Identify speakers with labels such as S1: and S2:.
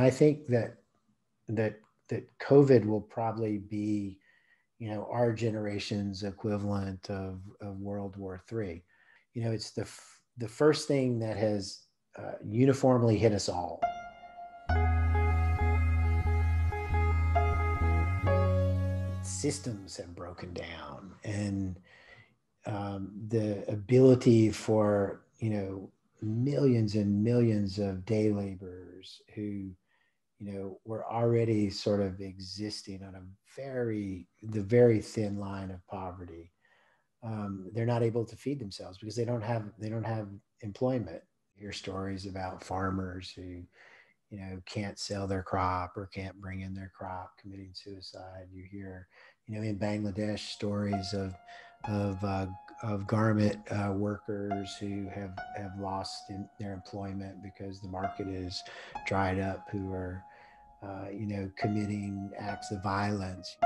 S1: I think that that that COVID will probably be, you know, our generation's equivalent of, of World War III. You know, it's the f- the first thing that has uh, uniformly hit us all. Systems have broken down, and um, the ability for you know millions and millions of day laborers who you know we're already sort of existing on a very the very thin line of poverty. Um, they're not able to feed themselves because they don't have they don't have employment. You hear stories about farmers who you know can't sell their crop or can't bring in their crop committing suicide. You hear you know in bangladesh stories of of uh, of garment uh, workers who have have lost their employment because the market is dried up, who are uh, you know committing acts of violence.